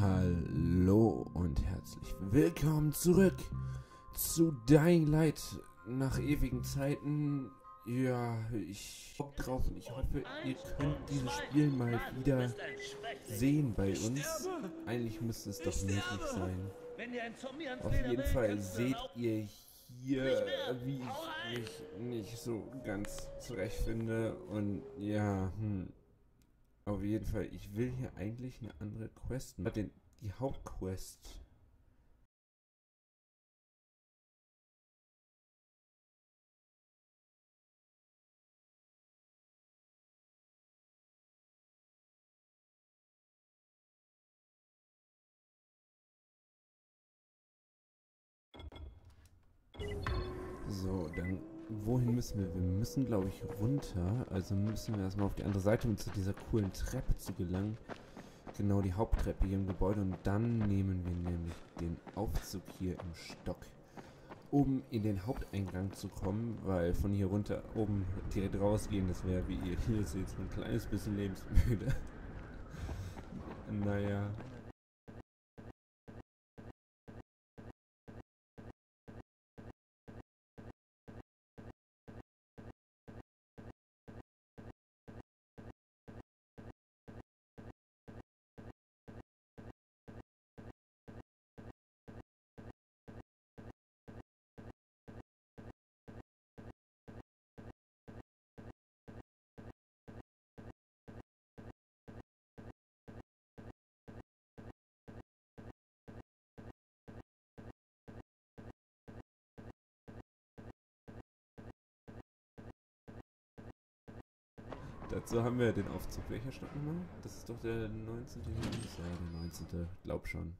Hallo und herzlich willkommen zurück zu Dying Light nach ewigen Zeiten. Ja, ich Bock drauf und ich hoffe, ihr könnt dieses Spiel mal wieder sehen bei uns. Eigentlich müsste es doch möglich sein. Auf jeden Fall seht ihr hier, wie ich mich nicht so ganz zurechtfinde und ja, hm. Auf jeden Fall, ich will hier eigentlich eine andere Quest machen. Die Hauptquest. So, dann wohin müssen wir? Wir müssen, glaube ich, runter. Also müssen wir erstmal auf die andere Seite, um zu dieser coolen Treppe zu gelangen. Genau, die Haupttreppe hier im Gebäude. Und dann nehmen wir nämlich den Aufzug hier im Stock. Um in den Haupteingang zu kommen, weil von hier runter oben direkt rausgehen, das wäre, wie ihr hier seht, so ein kleines bisschen lebensmüde. naja. Dazu haben wir den Aufzug. Welcher Stock nochmal? Das ist doch der 19. Ja, der 19. Glaub schon.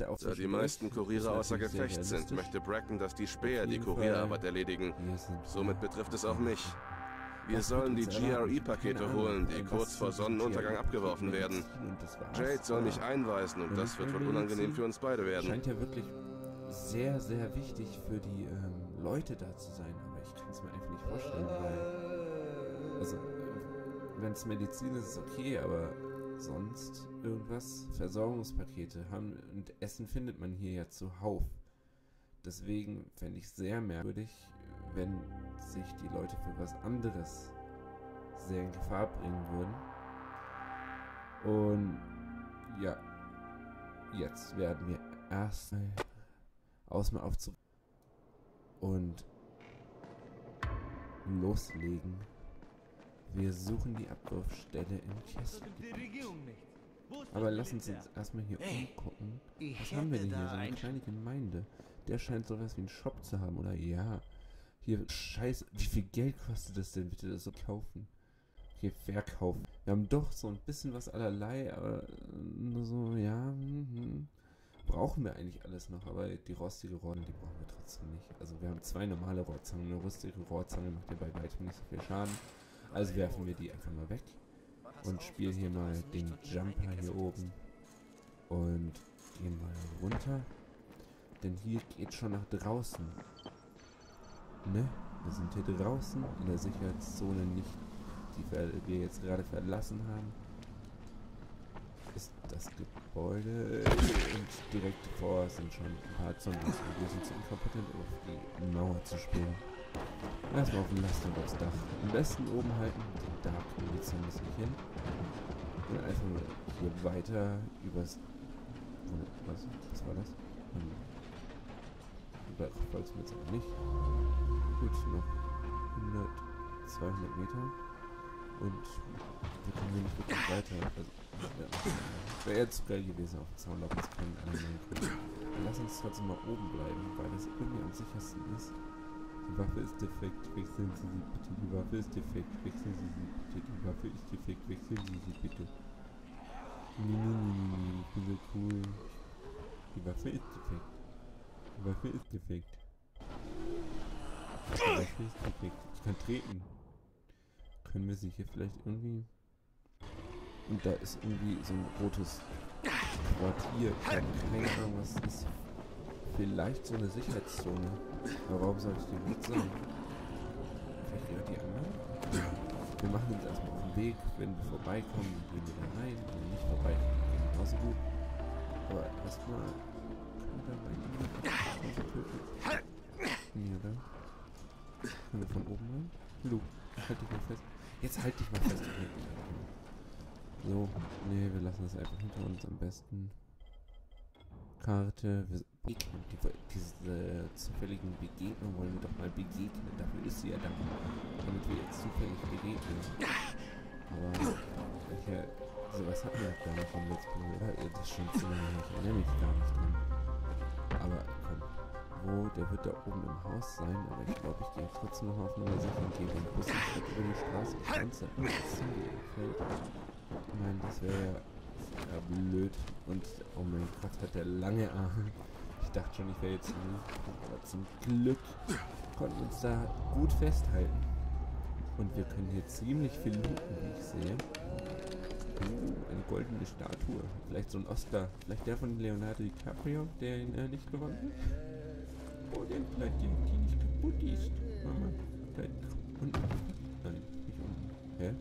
Der Aufzug da die meisten Kuriere außer Gefecht sind, möchte Bracken, dass die Späher die Kurierarbeit erledigen. Somit betrifft es auch mich. Wir sollen die GRE-Pakete holen, die kurz vor Sonnenuntergang abgeworfen werden. Jade soll mich einweisen und das wird wohl unangenehm für uns beide werden. Scheint ja wirklich sehr, sehr wichtig für die ähm, Leute da zu sein, aber ich kann es mir einfach nicht vorstellen, weil... Also, wenn es Medizin ist, ist okay, aber sonst irgendwas? Versorgungspakete haben und Essen findet man hier ja zuhauf. Deswegen fände ich sehr merkwürdig, wenn sich die Leute für was anderes sehr in Gefahr bringen würden. Und ja, jetzt werden wir erstmal aus auf und loslegen. Wir suchen die Abwurfstelle im Kesselgebiet. Aber lass uns jetzt erstmal hier umgucken. Was haben wir denn hier? So eine kleine Gemeinde. Der scheint sowas wie einen Shop zu haben, oder? Ja. Hier, scheiße. Wie viel Geld kostet das denn bitte, das so kaufen? Hier, verkaufen. Wir haben doch so ein bisschen was allerlei, aber nur so, ja. Hm, brauchen wir eigentlich alles noch, aber die rostige Rohrzange, die brauchen wir trotzdem nicht. Also wir haben zwei normale Rohrzangen. Eine rostige Rohrzange macht ja bei weitem nicht so viel Schaden. Also werfen wir die einfach mal weg und spielen hier mal den Jumper hier oben und gehen mal runter. Denn hier geht schon nach draußen. Ne? Wir sind hier draußen in der Sicherheitszone nicht, die wir jetzt gerade verlassen haben. Ist das Gebäude und direkt vor sind schon ein paar Zombies. Wir sind zu inkompetent, um auf die Mauer zu springen. Erstmal auf dem Last und aufs Dach. Am besten oben halten, da kriegen wir jetzt ein bisschen hin. Und einfach nur hier weiter übers... Was? Was war das? Hm. Über jetzt aber nicht. Gut, noch 100, 200 Meter. Und wir kommen hier nicht wirklich weiter. Also, ja. Wäre jetzt geil gewesen, auf dem Zaun laufen zu können. Lass uns trotzdem mal oben bleiben, weil das irgendwie am sichersten ist. Die Waffe ist defekt, wechseln Sie sie bitte. Die Waffe ist defekt, wechseln Sie sie bitte. Die Waffe ist defekt, wechseln Sie sie bitte. Nee, nee, nee, nee, ich bin so cool. Die Waffe ist defekt. Die Waffe ist defekt. Die Waffe ist defekt. Ich kann treten. Können wir sie hier vielleicht irgendwie... Und da ist irgendwie so ein rotes Quartier. Keine Ahnung, was ist. Vielleicht so eine Sicherheitszone. Aber warum soll ich die nicht sagen? Vielleicht gehört die anderen? Wir machen uns erstmal auf den Weg. Wenn wir vorbeikommen, gehen wir da rein. Wenn wir nicht vorbeikommen, gehen wir genauso gut. erstmal können wir da rein. Nee, oder? Können wir von oben rein? Lu, halt dich mal fest. Jetzt halt dich mal fest. So, nee, wir lassen das einfach hinter uns am besten. Karte, begegnen, die, diese zufälligen Begegnungen wollen wir doch mal begegnen. Dafür ist sie ja da, damit wir jetzt zufällig begegnen. Aber welche, sowas hatten wir ja gar nicht vom letzten Mal? Das ist schon zu lange her, ich erinnere mich gar nicht dran. Aber komm, wo, der wird da oben im Haus sein, aber ich glaube, ich gehe trotzdem noch auf Nummer sicher und gehe den Bus über die Straße, die ganze meine, das wäre ja ja, blöd. Und oh mein Gott, hat der lange Arme. Ich dachte schon, ich wäre jetzt. Aber zum Glück konnten wir uns da gut festhalten. Und wir können hier ziemlich viel looten, wie ich sehe. Uh, eine goldene Statue. Vielleicht so ein Oscar. Vielleicht der von Leonardo DiCaprio, der ihn äh, nicht gewonnen hat. Oh, der vielleicht die, die nicht kaputt ist. Mama. Vielleicht unten. Nein, nicht unten. Hä?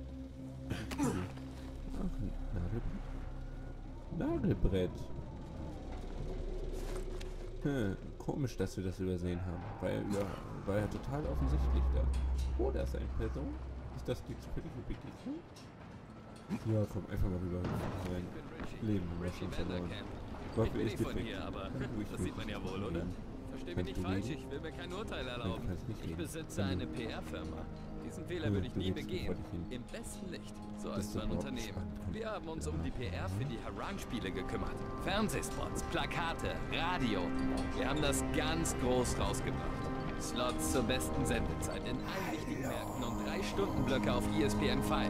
Ach. Nagelbrett. Hm, komisch, dass wir das übersehen haben. Weil ja, war ja total offensichtlich da. Oh, da ist eine Person. Ist das die zufällige Begegnung? Ja, komm, einfach mal rüber. Mein Leben waschen verloren. Ich bin nicht von hier, aber das sieht man ja wohl, oder? Versteh mich nicht falsch, ich will mir kein Urteil erlauben. Ich besitze eine PR-Firma. Diesen Fehler würde ich nie begehen. Im besten Licht. So als mein Unternehmen. Wir haben uns um die PR für die Haran-Spiele gekümmert. Fernsehspots, Plakate, Radio. Wir haben das ganz groß rausgebracht. Slots zur besten Sendezeit in allen wichtigen Märkten und drei Stundenblöcke auf ESPN 5.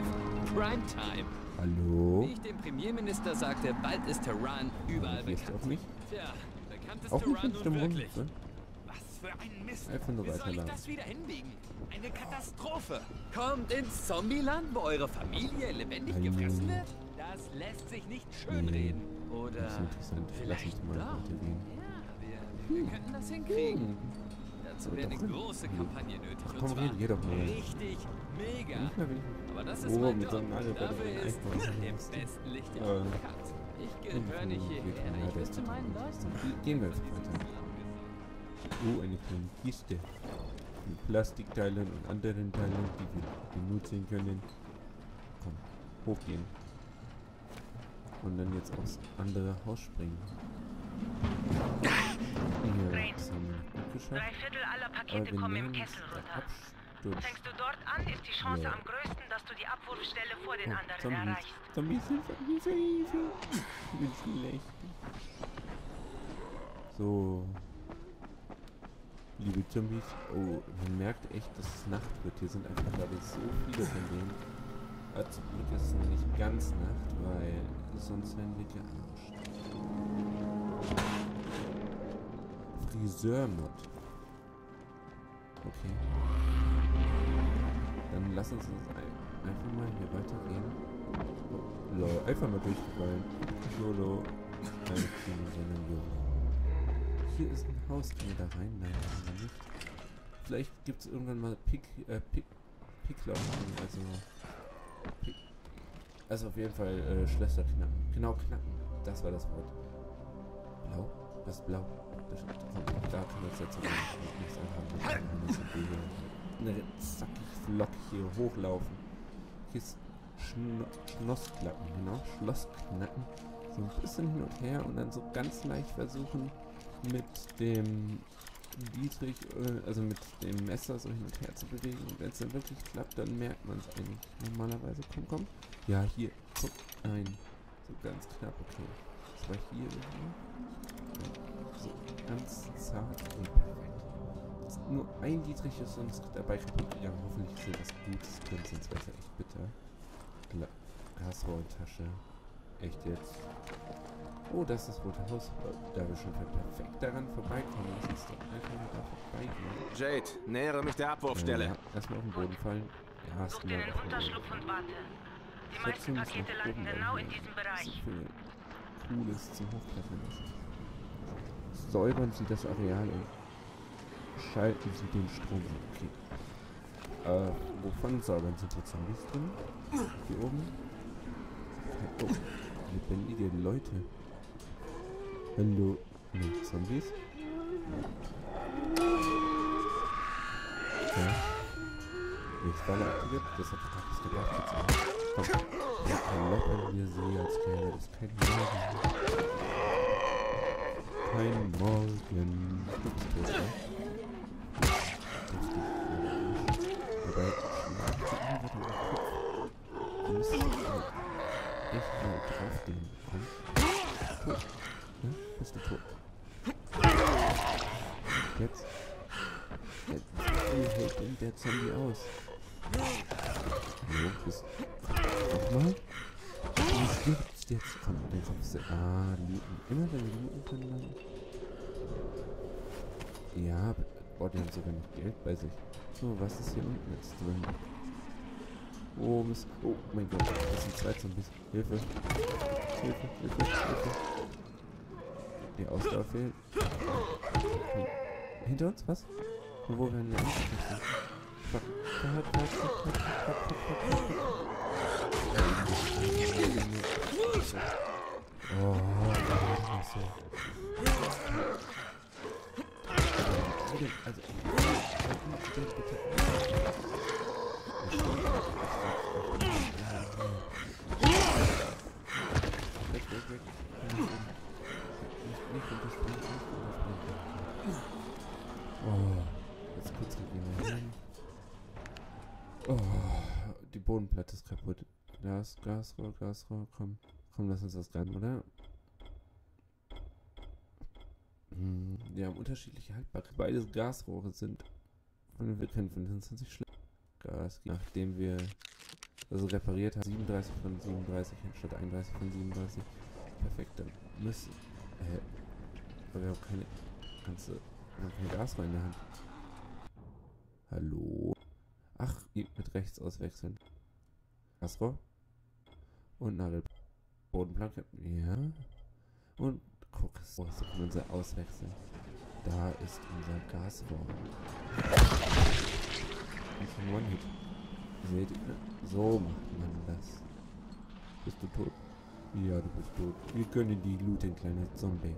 Primetime. Hallo? Wie ich dem Premierminister sagte, bald ist Tehran überall bekannt. Auch nicht? Tja, bekannt ist auch Tehran nicht nun wirklich. Ne? Für ein Mist. Wie soll ich das wieder hinbiegen? Eine Katastrophe. Kommt ins Zombieland, wo eure Familie lebendig Hallo. gefressen wird? Das lässt sich nicht schönreden. Oder Das ist interessant. Lass vielleicht uns mal doch. Ja, wir, wir könnten das hinkriegen. Hm. Dazu wäre eine große Kampagne nötig. Ach, und komm, zwar geh- geh doch mal. richtig mega. Nicht mehr will Aber das Oh, ist mein mit so Job. Dafür ist im besten Licht ja. Ich gehöre nicht hierher. Ich wüsste meinen Leuten. Gehen wir jetzt weiter. Oh, eine kleine Kiste. Mit Plastikteilen und anderen Teilen, die wir benutzen können. Komm, hochgehen. Und dann jetzt aufs andere Haus springen. Ja, das haben wir gut geschafft. Drei Viertel aller Pakete kommen im Kessel runter. Absturz. Fängst du dort an, ist die Chance Ja. am größten, dass du die Abwurfstelle vor den Oh, anderen Zombies. erreichst. Zombies, Hilfe, Hilfe, Hilfe. Ich bin schlecht. So. Liebe Zombies. Oh, man merkt echt, dass es Nacht wird. Hier sind einfach gerade so viele von denen. Aber zum Glück ist es nicht ganz Nacht, weil sonst wären wir gearscht. Friseurmod. Okay. Dann lass uns das ein, einfach mal hier weitergehen. Lol, einfach mal durchgefallen. YOLO. Bin nicht, sondern YOLO. Hier ist ein Haus. Können wir da rein? Nein, können wir nicht. Vielleicht gibt es irgendwann mal Pick, äh, Pick, Picklock. Also, Pick, also auf jeden Fall äh, Schlösser knacken. Genau, knacken. Das war das Wort. Blau? Was ist blau? Das, komm, da wir uns jetzt nicht- nichts anhaben. Jetzt eine zackig flockig hier hochlaufen. Hier ist Schn Schlossklappen, genau. Schlossknacken. So ein bisschen hin und her und dann so ganz leicht versuchen mit dem Dietrich, äh, also mit dem Messer so hin und her zu bewegen. Und wenn es dann wirklich klappt, dann merkt man es eigentlich normalerweise. Komm, komm. Ja, hier. Guck, ein. So ganz knapp, okay. Das war hier irgendwie. So ganz zart und perfekt. Nur ein Dietrich ist uns dabei kaputt gegangen. Hoffentlich ist hier was Gutes drin, sonst wäre es ja echt bitter. Gla Gasrolltasche. Echt jetzt. Oh, das ist das Rote Haus. Da wir schon perfekt daran vorbeikommen. Lass uns doch einfach mal da vorbeigehen. Jade, nähere mich der Abwurfstelle. Ja, erstmal auf den Boden fallen. Ja, hast Such du dir einen. Unterschlupf und warte. Die meisten Pakete landen genau in diesem So Bereich. viel Cooles zum Hochklettern ist. Säubern Sie das Areal und schalten Sie den Strom ab. Okay. Äh, wovon säubern sind hier Zombies drin? Hier oben? Oh, lebendige Leute. Hallo. Nee, Zombies. Okay. Lichtfalle aktiviert. Das hat doch das jetzt. Komm. Ja, ein Loch in mir sehe als Kerl. Das ist kein Morgen. Kein Morgen. Gibt's tot, ne? Zombie aus? Hallo, bist Nochmal? Du stirbst jetzt. Komm, den kommst du. Ah, looten. Immer wenn wir looten können, dann. Ja, boah, die haben sogar noch Geld bei sich. So, was ist hier unten jetzt drin? Oh, Mist. Oh mein Gott, das sind zwei Zombies. Hilfe. Hilfe, Hilfe, Hilfe. Die Ausdauer fehlt. Hinter uns? Was? Wo werden wir angegriffen? Oh. Also. Oh, jetzt kurz regenerieren. Oh, die Bodenplatte ist kaputt. Gas, Gasrohr, Gasrohr, komm. Komm, lass uns das rein, oder? Hm, die haben unterschiedliche Haltbarkeit. Beide Gasrohre sind von wir können 25 Schläge Gas, nachdem wir also repariert haben. 37 von 37 anstatt 31 von 37. Perfekt, dann müssen. Äh, aber wir haben keine. Du. Wir haben kein Gas in der Hand. Hallo? Ach, mit rechts auswechseln. Gasrohr. Und Nagel. Bodenplanke. Ja. Und guck, so können wir auswechseln. Da ist unser Gasrohr. Und von One-Hit. Seht ihr? So macht man das. Bist du tot? Ja, du bist tot. Wir können die looten, kleiner Zombie.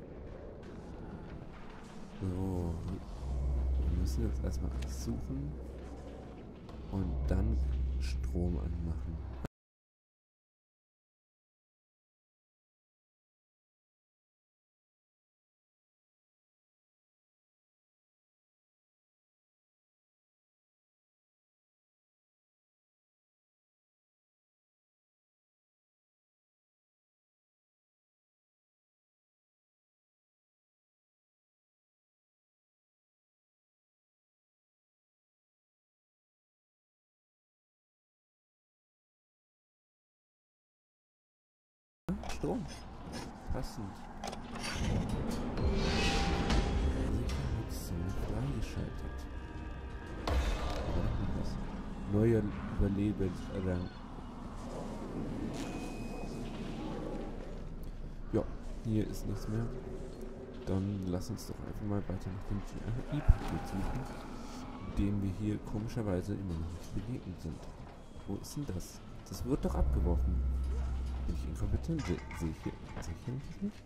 So. Wir müssen jetzt erstmal suchen und dann Strom anmachen. Strom. Passend. Sicherheitszone freigeschaltet. Neuer Überlebensrang. Ja, hier ist nichts mehr. Dann lass uns doch einfach mal weiter nach dem GRI-Paket suchen, dem wir hier komischerweise immer noch nicht begegnet sind. Wo ist denn das? Das wird doch abgeworfen. Bin ich inkompetent? Sehe ich hier, sehe ich hier nicht?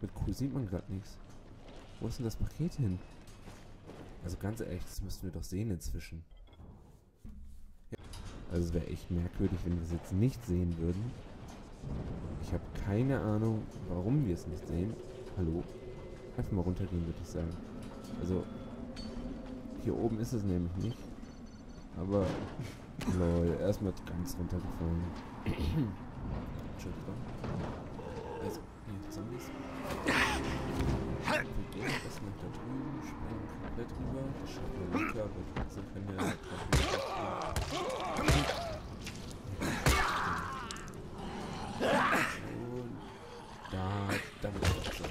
Mit Q sieht man gerade nichts. Wo ist denn das Paket hin? Also ganz ehrlich, das müssten wir doch sehen inzwischen. Ja. Also es wäre echt merkwürdig, wenn wir es jetzt nicht sehen würden. Ich habe keine Ahnung, warum wir es nicht sehen. Hallo? Einfach mal runtergehen, würde ich sagen. Also, hier oben ist es nämlich nicht. Aber, lol, erstmal ganz runtergefallen. Entschuldigung. Also, hier, Zombies. Wir gehen erstmal da drüben, springen komplett rüber. Das wir locker, weil die Insel können Und da, da wird es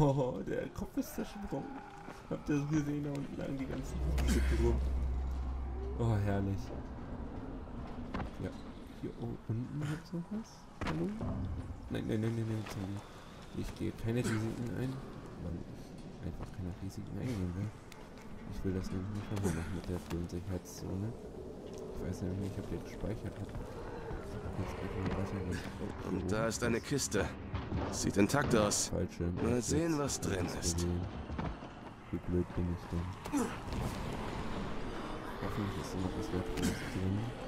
Oh, der Kopf ist zersprungen. Habt ihr das gesehen? Da unten lagen die ganzen rum. Oh, herrlich. Hier unten hat sowas? Hallo? Nein, nein, nein, nein, nein, Ich gehe keine Risiken ein, weil ich einfach keine Risiken eingehen will. Ich will das nämlich nicht nochmal machen mit der vollen Sicherheitszone. Ich weiß nämlich nicht, ob der gespeichert hat. Und da ist eine Kiste. Sieht intakt aus. Falsche. Mal sehen, was drin ist. Wie blöd bin ich denn? Hoffentlich ist noch was Wertvolles drin.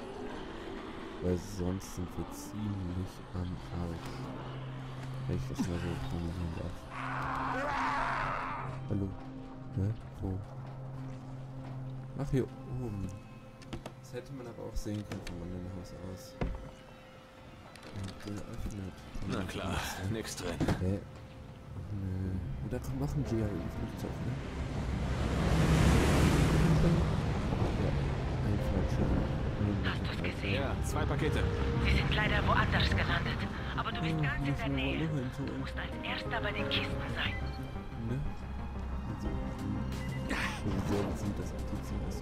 Weil sonst sind wir ziemlich am Arsch. Wenn ich das mal so formulieren darf. Hallo? Hä? Wo? Ach, hier oben. Das hätte man aber auch sehen können von meinem Haus aus. Geöffnet. Na klar, nix drin. Hä? Nö. Oder komm, machen GRE-Flugzeug, ne? Ja, ein falscher. Hast Ja, zwei Pakete. Sie sind leider woanders gelandet. Aber du bist oh, ganz in der Nähe. Du musst als erster bei den Kisten sein. Ne? Also, wie sehr sind das Notizen ist.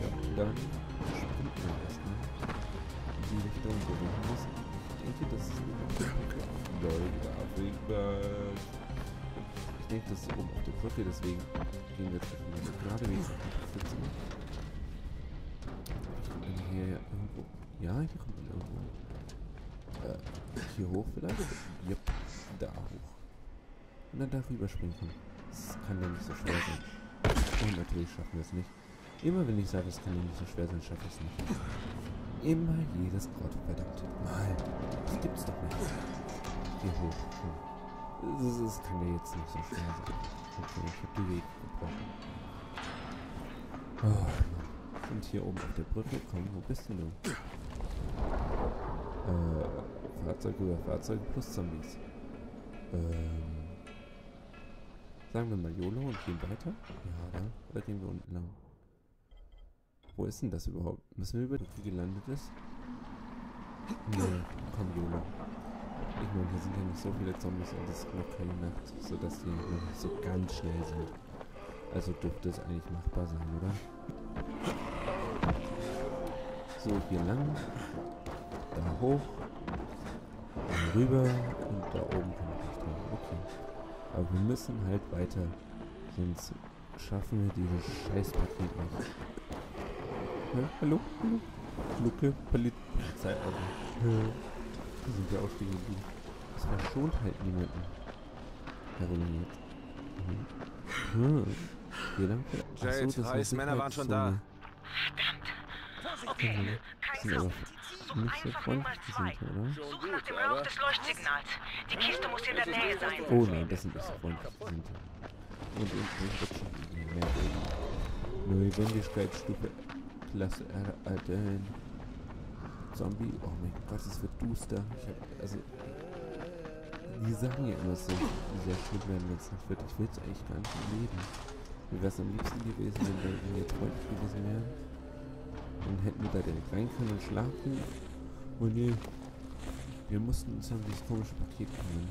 Ja, dann springt man erstmal in die Richtung, wo man muss. Ich denke, das ist oben auf der Brücke. Leute, Ich denke, das ist oben auf der Brücke, deswegen gehen wir jetzt einfach mal irgendwo. Ja, hier kommt man irgendwo. Äh, hier hoch vielleicht? Yep, da hoch. Und dann darüber springen. Das kann ja nicht so schwer sein. Und natürlich schaffen wir es nicht. Immer wenn ich sage, es kann ja nicht so schwer sein, schaffe ich es nicht. Immer jedes Gottverdammte Mal. Das gibt's doch nicht. Hier hoch. Hm. Das, das kann ja jetzt nicht so schwer sein. Okay, ich habe die Weg gebrochen. Oh, und hier oben auf der Brücke. Komm, wo bist du denn? Äh, Fahrzeug über Fahrzeug plus Zombies. Ähm. Sagen wir mal YOLO und gehen weiter? Ja, oder? Oder gehen wir unten lang? Wo ist denn das überhaupt? Müssen wir über die gelandet ist? Nee, komm YOLO. Ich meine, hier sind ja nicht so viele Zombies und es ist noch keine Nacht, sodass die noch so ganz schnell sind. Also dürfte es eigentlich machbar sein, oder? So, hier lang. Da hoch. Dann rüber und da oben kann ich nicht dran. Okay. Aber wir müssen halt weiter. Sonst schaffen wir dieses Scheißpaket nicht. Ja, hallo? Hallo? Lucke, Polizei, also. Da sind wir ausstiegen geblieben. Das verschont halt niemanden. Heroniert. Mhm. Hm. Hier lang. Jade, so, heiß, Männer waren schon da. Verdammt. Okay, kein Kampf nicht so freundlich sind, oder? Such nach dem Lauf des Leuchtsignals. Die Kiste muss in der Nähe sein. Oh nein, das sind nicht so freundlich sind. Und uns rutschen mehr Neue Wendigkeitsstufe Klasse erhalten. Zombie, oh mein Gott, es wird duster. Ich hab, also, die sagen ja immer so, sehr schlimm werden, wenn es nicht wird. Ich will es eigentlich gar nicht erleben. Mir wäre es am liebsten gewesen, wenn wir jetzt freundlich gewesen wären. Dann hätten wir da direkt rein können und schlafen. Oh nee. Wir mussten uns an dieses komische Paket kümmern.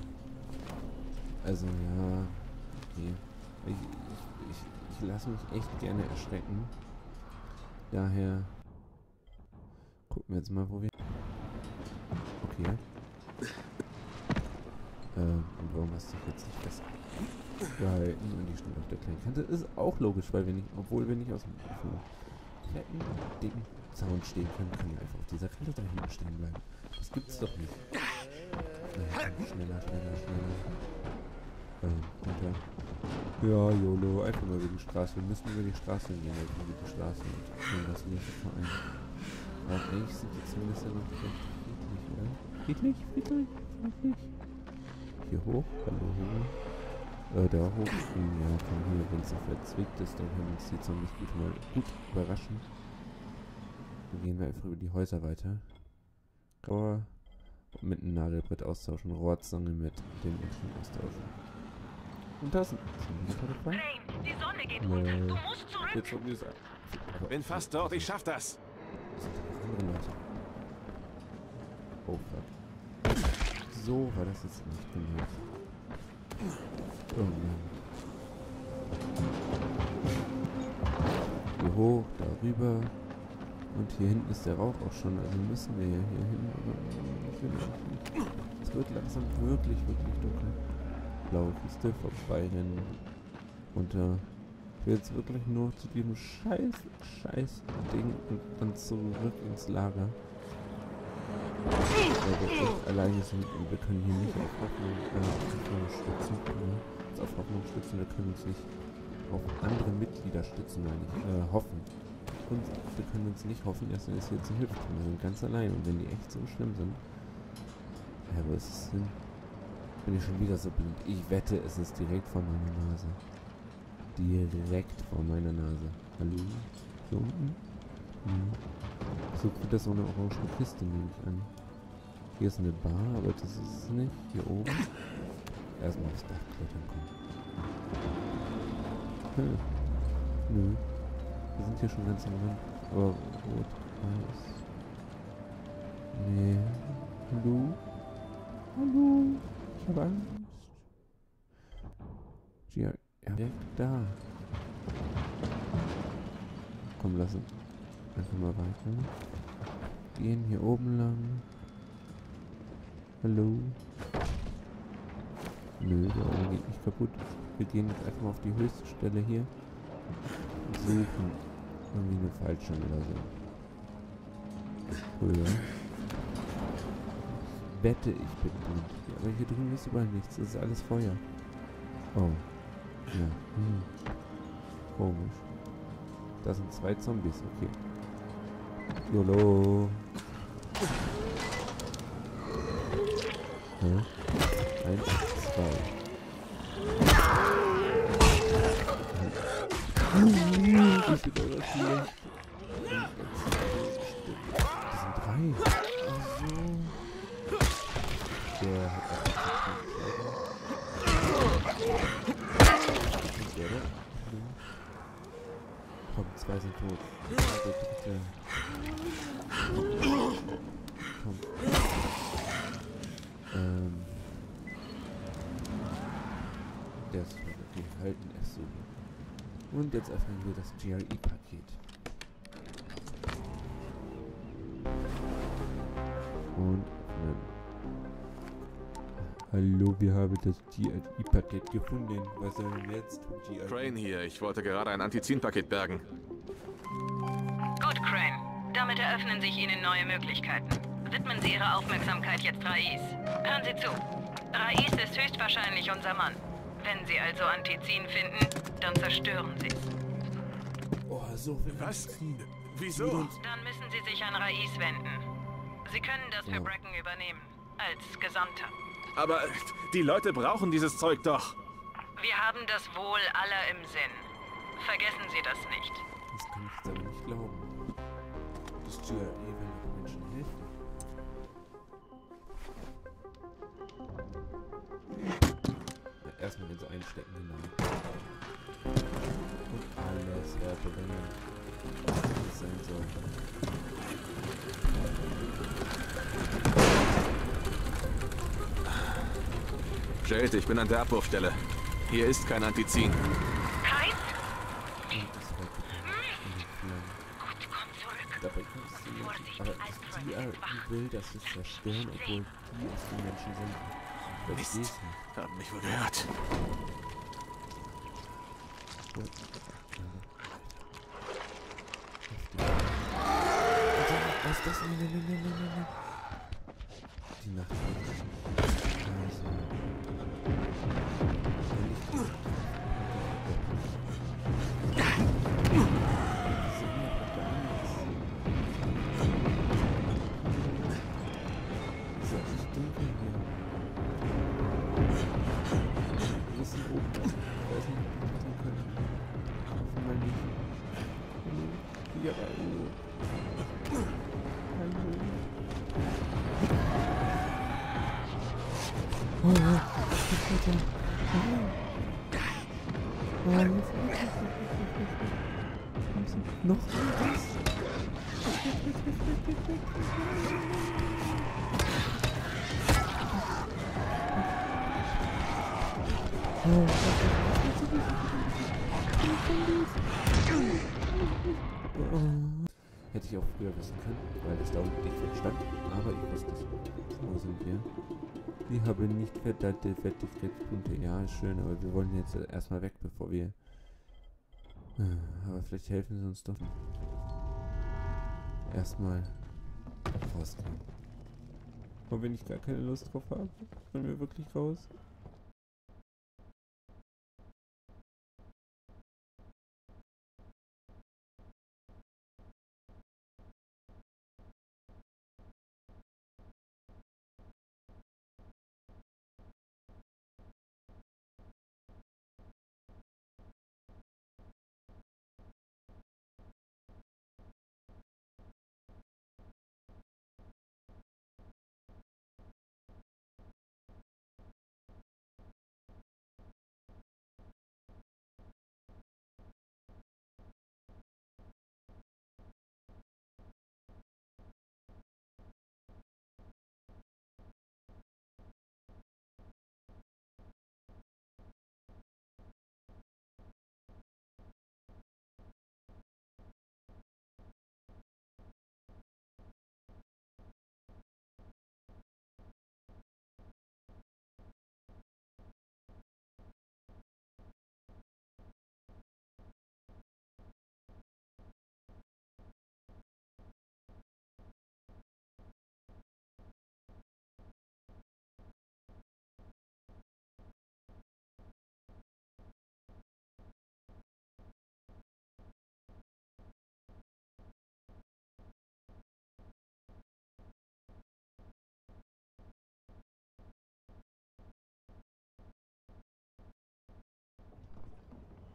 Also ja. Okay. Ich, ich, ich, ich lasse mich echt gerne erschrecken. Daher gucken wir jetzt mal, wo wir. Okay. Äh, und warum hast du jetzt nicht festgehalten und die steht auf der kleinen Kante? Ist auch logisch, weil wir nicht, obwohl wir nicht aus dem fetten, dicken Zaun stehen können, können wir einfach auf dieser Kante da hinten stehen bleiben. Das gibt's doch nicht. Naja, schneller, schneller, schneller. Ähm, runter. Ja, YOLO, einfach mal über die Straße. Wir müssen über die Straße gehen, also über die Straße und nehmen das nächste Verein. Aber eigentlich sind die zumindest ja noch recht friedlich, oder? Friedlich, friedlich, friedlich. Hier hoch, hallo, hoch. Äh, da hoch. Ja, komm hier, wenn es so verzwickt ist, dann können uns die Zombies gut mal gut überraschen. Dann gehen wir einfach über die Häuser weiter. Grauer mit einem Nagelbrett austauschen, Rohrzange mit dem Menschen austauschen. Und da sind Zombies die Sonne geht unter. Du musst zurück. Jetzt Zombies. Bin fast dort, ich schaff das. Das sind andere Leute. Oh fuck. So war das jetzt nicht gemeint. Nein. Hier hoch, darüber. Und hier hinten ist der Rauch auch schon, also müssen wir ja hier hin. Aber es wird langsam wirklich, wirklich dunkel. Blaue Kiste vorbeirennen. Runter. Ich will jetzt wirklich nur zu diesem scheiß, scheiß Ding und dann zurück ins Lager. Weil wir alleine sind und wir können hier nicht auf Hoffnung, äh, stützen. Ne? Auf Hoffnung stützen, wir können uns nicht auf andere Mitglieder stützen, meine ich, äh, hoffen. Und wir können uns nicht hoffen, dass uns jetzt hilft. Wir sind ganz allein und wenn die echt so schlimm sind. Ja, ist es denn? Bin ich schon wieder so blind. Ich wette, es ist direkt vor meiner Nase. Direkt vor meiner Nase. Hallo? Hier unten? Hm. So das so eine orange Kiste, nehme ich an. Hier ist eine Bar, aber das ist es nicht. Hier oben. Erstmal aufs Dach klettern kommen. Hm. Nö. Wir sind hier schon ganz am Rand. Aber rot, weiß. Nee. Hallo? Hallo? Ich habe Angst. Er weg da. Komm, lass uns einfach mal weiter. Gehen hier oben lang. Hallo? Nö, der Auto geht nicht kaputt. Wir gehen jetzt einfach mal auf die höchste Stelle hier. Und suchen irgendwie eine falsche oder so. Höher. Wette, ich bin blind. Aber hier drüben ist überall nichts. Das ist alles Feuer. Oh. Ja. Hm. Komisch. Da sind zwei Zombies. Okay. YOLO. Hä? Eins, zwei. Ich bin aber hier. Das sind drei. Ach so. Der hat Komm, zwei sind tot. Der dritte. Komm. Ähm. Der ist. Okay, halten es so. Und jetzt öffnen wir das GRE-Paket. Und öffnen. Hallo, wir haben das GRE-Paket gefunden. Was sollen wir jetzt tun, GRE? Crane hier. Ich wollte gerade ein Antizin-Paket bergen. Gut, Crane. Damit eröffnen sich Ihnen neue Möglichkeiten. Widmen Sie Ihre Aufmerksamkeit jetzt Rais. Hören Sie zu. Rais ist höchstwahrscheinlich unser Mann. Wenn Sie also Antizin finden, dann zerstören Sie es. Oh, so viel Was? Wieso? Dann müssen Sie sich an Rais wenden. Sie können das für. Bracken übernehmen. Als Gesandter. Aber die Leute brauchen dieses Zeug doch. Wir haben das Wohl aller im Sinn. Vergessen Sie das nicht. Das kann einstecken, genau. Und alles verbrennen. Das sein soll. Jade, ich bin an der Abwurfstelle. Hier ist kein Antizin. Dabei kannst du nicht. Aber GRE will, dass es zerstören, obwohl die es die Menschen sind. Ich versteh's Mist. nicht. Haben mich wohl gehört. Was ist das? Nein, nein, nein, nein, nein, nein. Die Nacht. Früher wissen können, weil das da unten nicht fett stand. Aber ich wusste es. Wo sind wir? Wir haben nicht verdammte Fertigkeitspunkte. Ja, schön, aber wir wollen jetzt erstmal weg, bevor wir... Aber vielleicht helfen sie uns doch. Erstmal rausgehen. Und wenn ich gar keine Lust drauf habe, dann wir wirklich raus.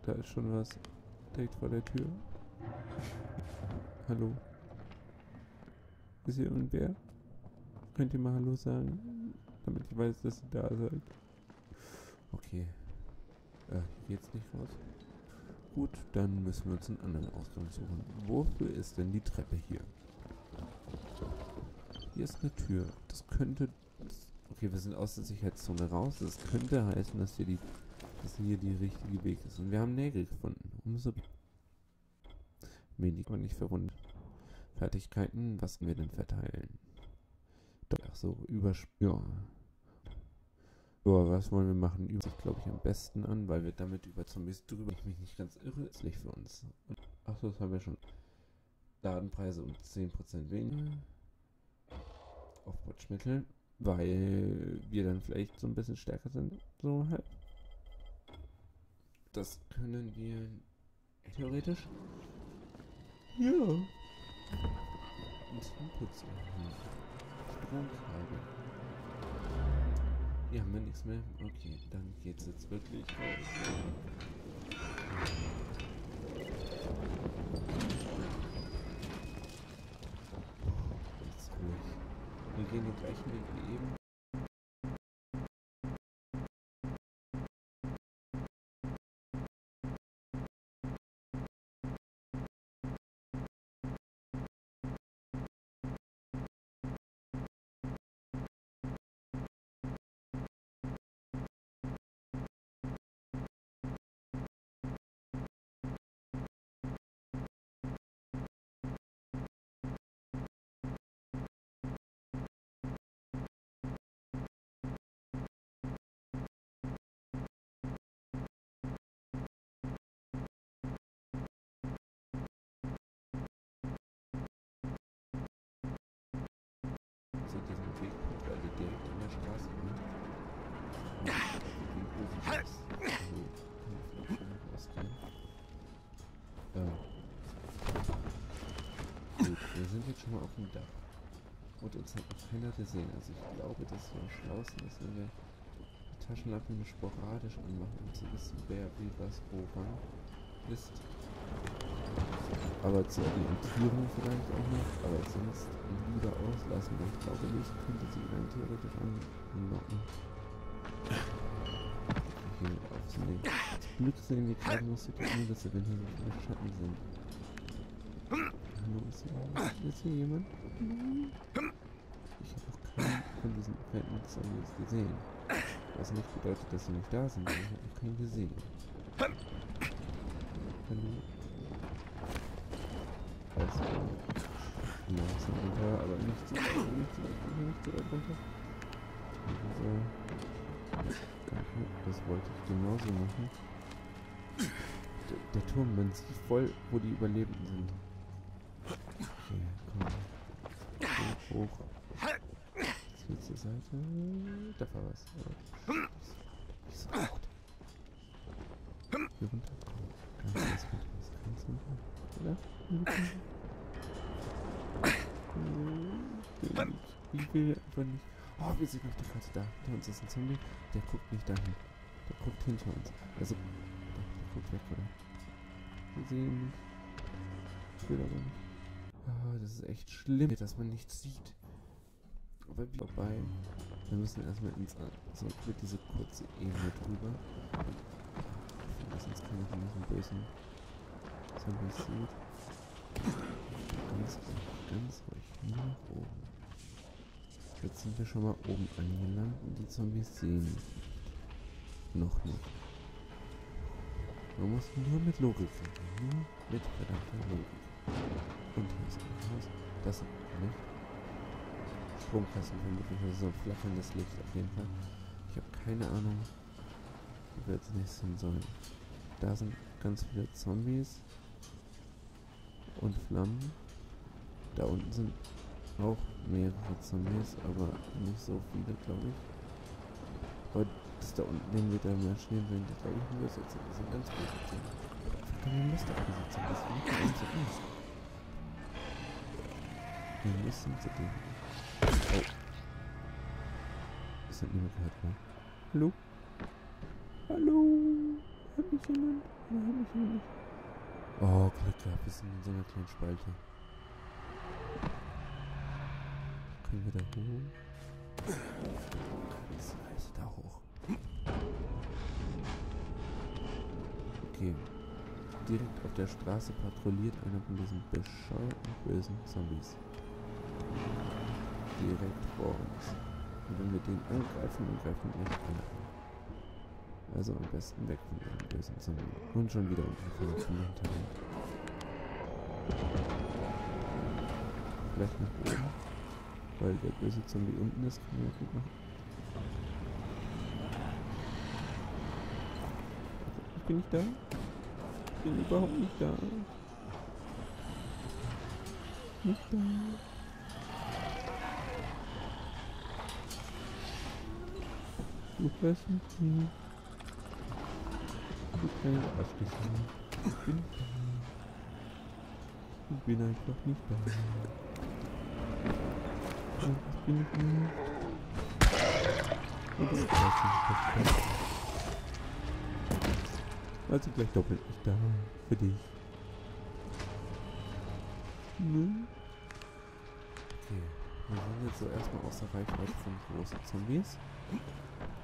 Da ist schon was direkt vor der Tür. Hallo. Ist hier irgendwer? Könnt ihr mal Hallo sagen? Damit ich weiß, dass ihr da seid. Okay. Äh, hier geht's nicht raus. Gut, dann müssen wir uns einen anderen Ausgang suchen. Wofür ist denn die Treppe hier? Hier ist eine Tür. Das könnte... Okay, wir sind aus der Sicherheitszone raus. Das könnte heißen, dass hier die dass hier die richtige Weg ist. Und wir haben Nägel gefunden. Umso wenig und nicht verwundet. Fertigkeiten, was können wir denn verteilen? Ach so, überspüren. Ja, was wollen wir machen? Über sich, glaube ich, am besten an, weil wir damit über Zombies drüber, ich mich nicht ganz irre, ist nicht für uns. Ach so, das haben wir schon. Ladenpreise um 10% weniger. Aufputschmittel, weil wir dann vielleicht so ein bisschen stärker sind. So halt. Das können wir theoretisch. Ja. Und Putzen. Stromkabel. Hier haben wir nichts mehr. Okay, dann geht's jetzt wirklich raus. Wir gehen den gleichen Weg wie eben. Zu diesem Wegpunkt, wir direkt an der Straße sind. Gut, wir sind jetzt schon mal auf dem Dach. Und uns hat noch keiner gesehen. Also ich glaube, dass wir am schlausten ist, wenn wir die Taschenlampe nur sporadisch anmachen, um zu wissen, wer wie was wo wann ist. Aber zur Orientierung vielleicht auch noch, aber sonst lieber auslassen, weil ich glaube, Licht könnte sie dann theoretisch anlocken. Hier aufzunehmen. Zum Glück sehen wir gerade noch so die Umrisse, wenn hier so viele Schatten sind. Hallo, ist hier, ist hier jemand? Ich habe auch keinen von diesen fetten Zombies gesehen. Was nicht bedeutet, dass sie nicht da sind, ich habe noch keinen gesehen. Hallo. Also, langsam runter, aber nicht zu weit, weit, nicht zu weit runter. Also, das wollte ich genauso machen. Der, der, Turm, man sieht voll, wo die Überlebenden sind. Okay, komm. Hoch, hoch. Jetzt Hier zur Seite. Da war was. Aber nicht so. Hier runter. Ganz, ganz runter. Ganz runter. Oder? Ich will einfach nicht. Oh, wir sind auf der Karte da. Hinter uns ist ein Zombie. Der guckt nicht dahin. Der guckt hinter uns. Also, der, der guckt weg, oder? Wir sehen. Ich will aber nicht. Oh, das ist echt schlimm, dass man nichts sieht. Aber wie vorbei. Wir müssen erstmal ins so mit diese kurze Ebene drüber. Sonst kann ich von diesen bösen Zombies sieht. Ganz ruhig, ganz ruhig. Nach oben. Jetzt sind wir schon mal oben angelangt und die Zombies sehen Noch nicht. Man muss nur mit Logik reden. Nur mit verdammter Logik. Und hier ist ein Haus. Das ist nicht. Stromkasten vermutlich. Also so ein flackerndes Licht auf jeden Fall. Ich habe keine Ahnung, wie wir als nächstes hin sollen. Da sind ganz viele Zombies und Flammen. Da unten sind auch mehrere Zombies, aber nicht so viele, glaube ich. Aber das da unten, den wir da mehr stehen das glaube ich nur so Das sind ganz böse Zombies. Verdammt Mist auf diese Zombies. Wir müssen uns zu Angst. Wir müssen zu denen. Oh. Das hat niemand gehört, ne? Hallo? Hallo? Hört mich jemand? Oder hört mich jemand nicht? Oh, Glück gehabt, wir sind in so einer kleinen Spalte. Können wir da hoch? Scheiße, da hoch. Okay. Direkt auf der Straße patrouilliert einer von diesen bescheuerten bösen Zombies. Direkt vor uns. Und wenn wir den angreifen, dann greifen wir nicht an. Also am besten weg von diesem bösen Zombie. Und schon wieder umgefallen vom Hintergrund. Vielleicht nach oben. Weil der böse Zombie unten ist, kann man ja gut machen. Ich bin nicht da. Ich bin überhaupt nicht da. Nicht da. Du mich nicht du kleine Arschgeschirr. Ich bin da. Ich bin einfach nicht da. Ich bin nicht da. Und ich weiß nicht, Also gleich doppelt nicht da. Für dich. Ne? Okay. Wir sind jetzt so erstmal außer Reichweite von großen Zombies.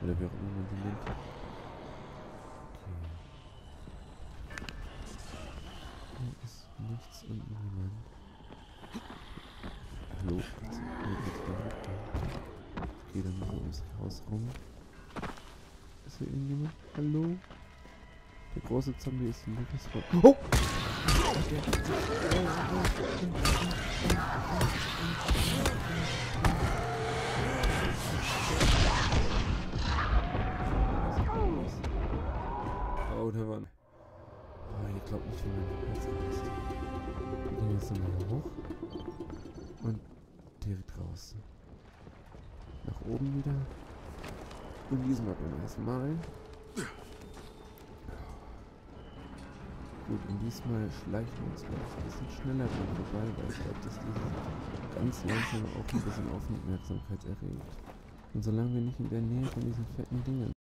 Oder wie auch immer man die nennt. nichts und niemand. Hallo? Ich gehe dann so ums Haus rum. Ist hier irgendjemand? Hallo? Der große Zombie ist ein Wort. Oh! Oh, der war... Oh, ihr glaubt nicht, wie mein Herz ist gehen jetzt nochmal hoch. Und direkt raus. Nach oben wieder. Und diesmal beim ersten Mal. Gut, und diesmal schleichen wir uns gleich ein bisschen schneller dran vorbei, weil ich glaube, dass dieses ganz langsam auch ein bisschen Aufmerksamkeit erregt. Und solange wir nicht in der Nähe von diesen fetten Dingen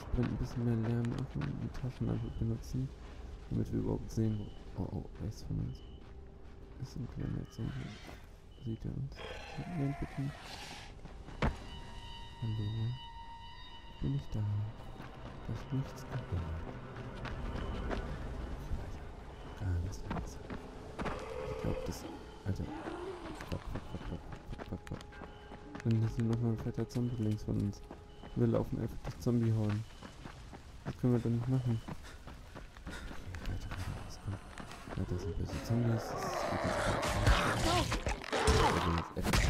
rumsprinten, ein bisschen mehr Lärm machen, die Taschenlampe benutzen, damit wir überhaupt sehen, wo... Oh, oh, rechts von uns ist ein kleiner Zombie. Sieht er uns? Nein, bitte. Hallo? Bin ich da? Da ist nichts gehört. Ganz langsam. Ich glaube, das... Alter. Fuck, fuck, fuck, fuck, fuck, fuck. Dann ist hier nochmal ein fetter Zombie links von uns. Wir laufen einfach das Zombie hauen. Das können wir doch nicht machen. Was? Ja, das sind böse Zombies. Das geht jetzt.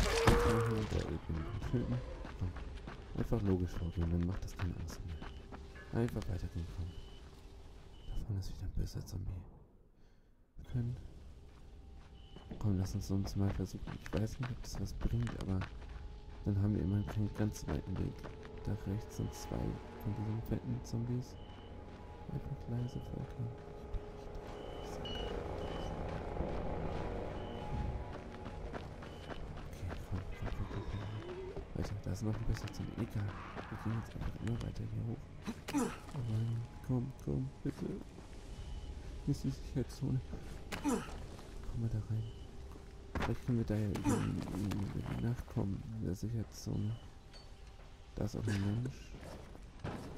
Einfach logisch vorgehen, dann macht das keine Angst mehr. Einfach weitergehen, komm. Da vorne ist wieder ein böser Zombie. Wir können Komm, lass uns sonst mal versuchen. Ich weiß nicht, ob das was bringt, aber dann haben wir immerhin keinen ganz weiten Weg. Da rechts sind zwei von diesen fetten Zombies. Einfach leise vorgehen. Weiter, da ist noch ein besser Zombie. Egal. Wir gehen jetzt einfach immer weiter hier hoch. Oh komm, komm, bitte. Hier ist die Sicherheitszone. Komm mal da rein. Vielleicht können wir da ja über, über die Nacht kommen, in der Sicherheitszone. Da ist auch ein Mensch.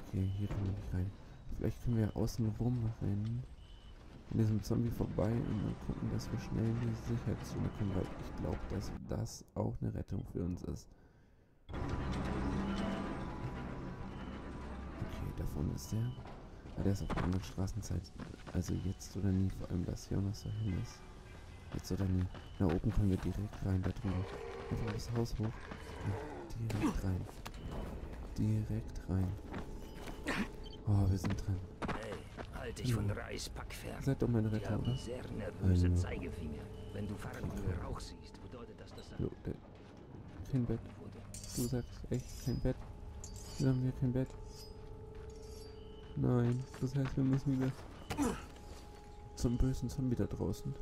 Okay, hier kommen wir nicht rein. Vielleicht können wir außen rum rennen. An diesem Zombie vorbei und dann gucken, dass wir schnell in die Sicherheitszone kommen, weil ich glaube, dass das auch eine Rettung für uns ist. Okay, da vorne ist der. Ah, der ist auf der anderen Straßenzeit. Also jetzt oder nie, vor allem, dass hier noch so hin ist. Jetzt oder nie. Na oben können wir direkt rein, da drüben. Einfach aufs Haus hoch. Ja, direkt rein. Direkt rein. Oh, wir sind drin. Hey, halt dich von Reispack fern. Seid doch meine Retter, oder? sehr nervöse Hallo. Zeigefinger. Wenn du farbenen Rauch siehst, bedeutet das, dass der, kein Bett. Du sagst echt kein Bett. Wir haben hier kein Bett. Nein, das heißt, wir müssen wieder zum bösen Zombie da draußen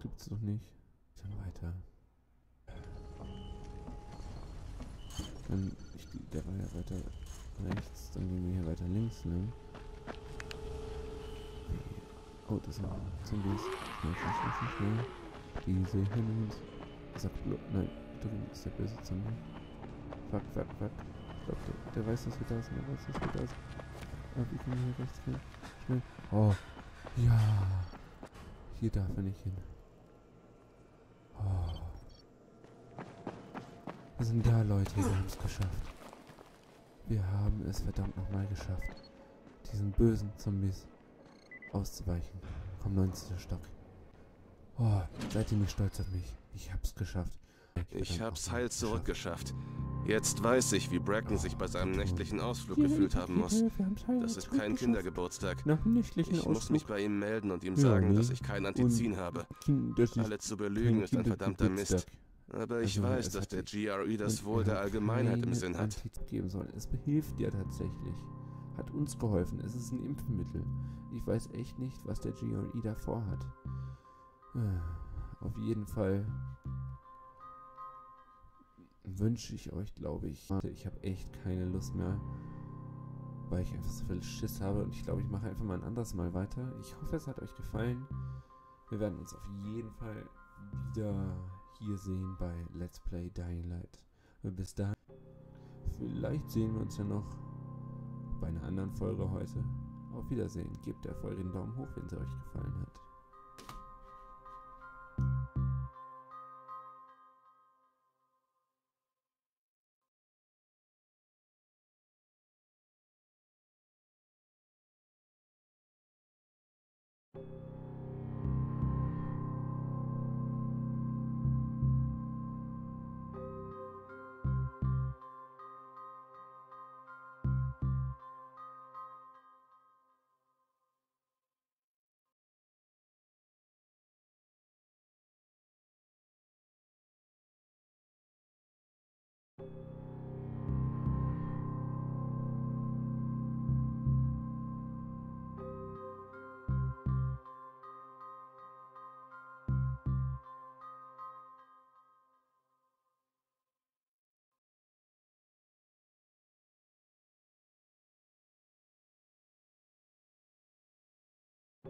gibt's doch nicht. Der war ja weiter rechts, dann gehen wir hier weiter links lang. Oh, das sind Zombies. Schnell, schnell, schnell, schnell. Die sehen uns. Sagt bloß, nein, drüben ist der böse Zombie. Fuck, fuck, fuck. Ich glaube, der, der, weiß, dass wir da sind, der weiß, dass wir da sind. Aber kommen wir hier rechts rein? Schnell. Oh, ja. Hier darf er nicht hin. Wir sind da, Leute. Wir haben es geschafft. Wir haben es verdammt nochmal geschafft, diesen bösen Zombies auszuweichen. Komm, 19. Stock. Oh, seid ihr nicht stolz auf mich? Ich hab's geschafft. Ich, ich hab's heil zurückgeschafft. Jetzt weiß ich, wie Bracken sich bei seinem nächtlichen Ausflug gefühlt haben muss. Das ist kein Kindergeburtstag. Ich muss mich bei ihm melden und ihm sagen, dass ich kein Antizin habe. Alle zu belügen ist ein verdammter Mist. Aber ich also, weiß, dass der GRE das Wohl der Allgemeinheit im Sinn hat. Geben soll. Es hilft dir tatsächlich. Hat uns geholfen. Es ist ein Impfmittel. Ich weiß echt nicht, was der GRE davor hat. Äh, auf jeden Fall wünsche ich euch, glaube ich. Ich habe echt keine Lust mehr, weil ich einfach so viel Schiss habe und ich glaube, ich mache einfach mal ein anderes Mal weiter. Ich hoffe, es hat euch gefallen. Wir werden uns auf jeden Fall wieder hier sehen bei Let's Play Dying Light. Und bis dahin, vielleicht sehen wir uns ja noch bei einer anderen Folge heute. Auf Wiedersehen. Gebt der Folge einen Daumen hoch, wenn sie euch gefallen hat.